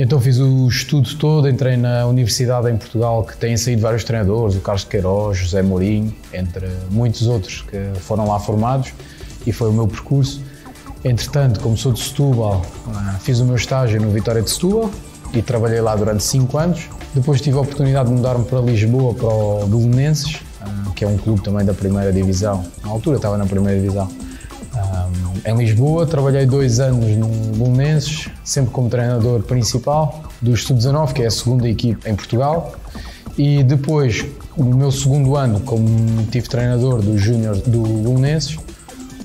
Então fiz o estudo todo, entrei na universidade em Portugal que têm saído vários treinadores, o Carlos Queiroz, José Mourinho, entre muitos outros que foram lá formados e foi o meu percurso. Entretanto, como sou de Setúbal, ah, fiz o meu estágio no Vitória de Setúbal e trabalhei lá durante 5 anos. Depois tive a oportunidade de mudar-me para Lisboa, para o Belenenses, ah, que é um clube também da primeira divisão. Na altura estava na primeira divisão. Em Lisboa, trabalhei dois anos no Belenenses, sempre como treinador principal do Sub-19, que é a segunda equipe em Portugal. E depois, no meu segundo ano, como tive treinador do Júnior do Belenenses,